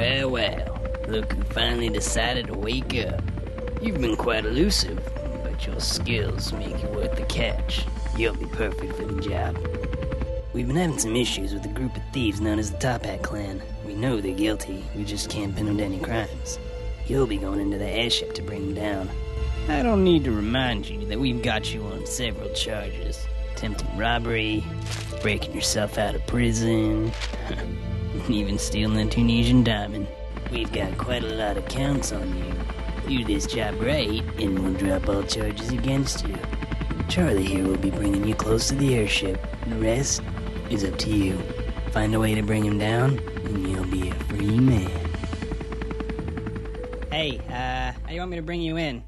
Well, well, look who finally decided to wake up. You've been quite elusive, but your skills make you worth the catch. You'll be perfect for the job. We've been having some issues with a group of thieves known as the Top Hat Clan. We know they're guilty, we just can't pin them to any crimes. You'll be going into the airship to bring them down. I don't need to remind you that we've got you on several charges attempting robbery, breaking yourself out of prison, even stealing a Tunisian diamond. We've got quite a lot of counts on you. Do this job right, and we'll drop all charges against you. Charlie here will be bringing you close to the airship. The rest is up to you. Find a way to bring him down, and you'll be a free man. Hey, uh, how do you want me to bring you in?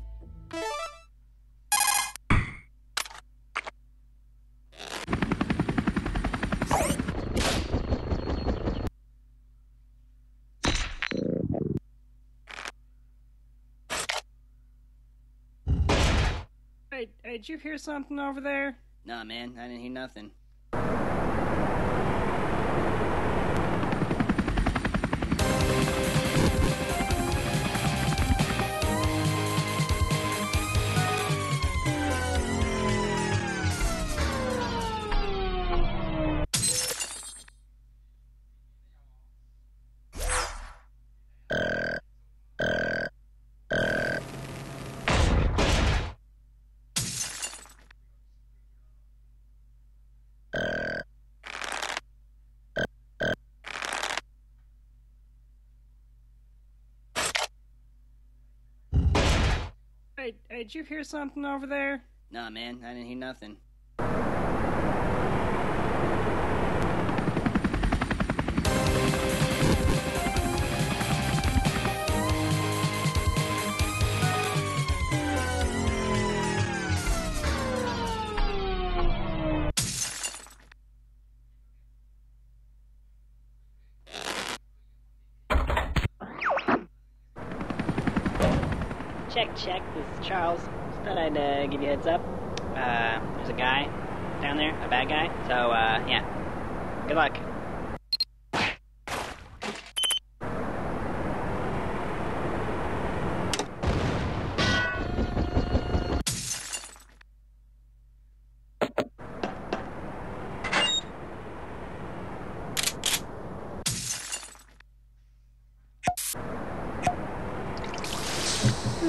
Hey, hey, did you hear something over there? Nah, man, I didn't hear nothing. Hey, hey, did you hear something over there? Nah, man, I didn't hear nothing. Check, check. This is Charles. Just thought I'd uh, give you a heads up. Uh, there's a guy down there, a bad guy. So, uh, yeah. Good luck. How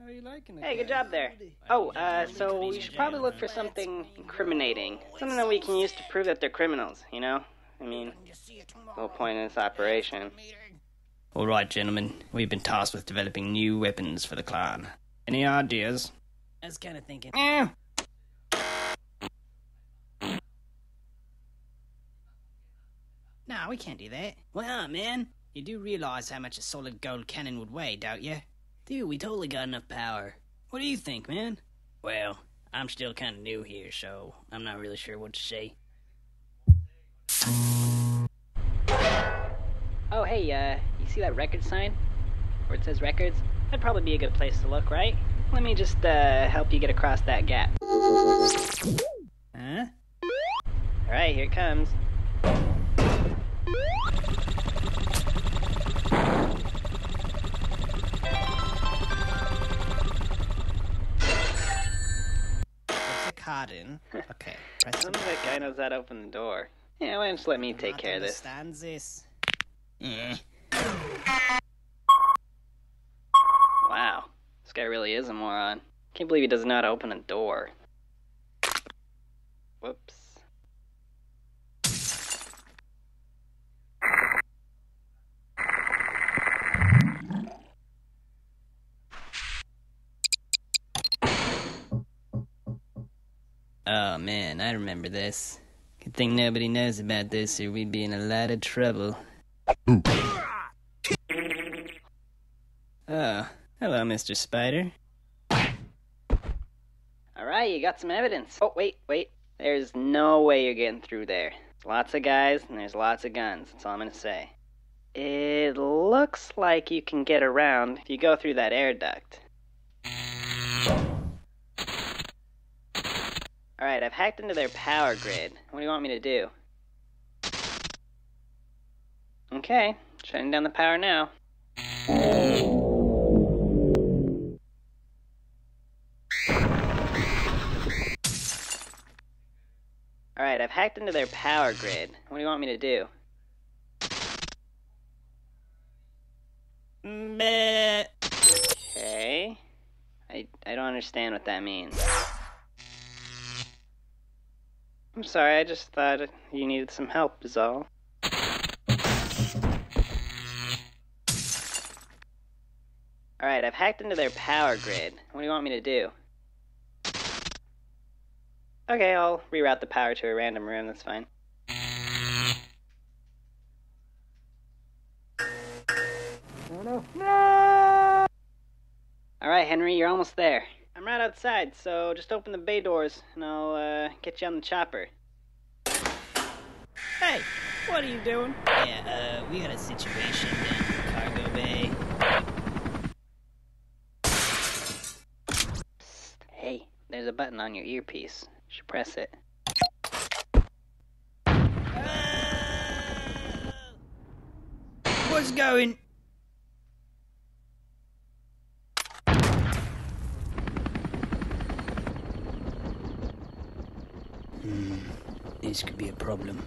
are you liking it? Hey, good job there. Oh, uh, so we should probably look for something incriminating. Something that we can use to prove that they're criminals, you know? I mean, the whole point of this operation. All right, gentlemen. We've been tasked with developing new weapons for the clan. Any ideas? I was kind of thinking. Eh. We can't do that. Not, man? You do realize how much a solid gold cannon would weigh, don't you? Dude, we totally got enough power. What do you think, man? Well, I'm still kind of new here, so I'm not really sure what to say. Oh, hey, uh, you see that record sign? Where it says records? That'd probably be a good place to look, right? Let me just, uh, help you get across that gap. Huh? Alright, here it comes. What's a card in? Okay. Press Some of that guy knows how to open the door. Yeah, why don't you let me take care of this? Understands this. Eh. Wow, this guy really is a moron. Can't believe he doesn't know how to open a door. Whoops. Oh man, I remember this. Good thing nobody knows about this, or we'd be in a lot of trouble. Oh, hello, Mr. Spider. Alright, you got some evidence. Oh, wait, wait. There's no way you're getting through there. Lots of guys, and there's lots of guns. That's all I'm gonna say. It looks like you can get around if you go through that air duct. Alright, I've hacked into their power grid. What do you want me to do? Okay, shutting down the power now. Alright, I've hacked into their power grid. What do you want me to do? Okay. I, I don't understand what that means. I'm sorry, I just thought you needed some help, is all. Alright, I've hacked into their power grid. What do you want me to do? Okay, I'll reroute the power to a random room, that's fine. No! no! Alright, Henry, you're almost there. I'm right outside, so just open the bay doors and I'll uh, get you on the chopper. Hey, what are you doing? Yeah, uh, we got a situation down in the cargo bay. Psst. Hey, there's a button on your earpiece. You should press it. What's going? Hmm, this could be a problem.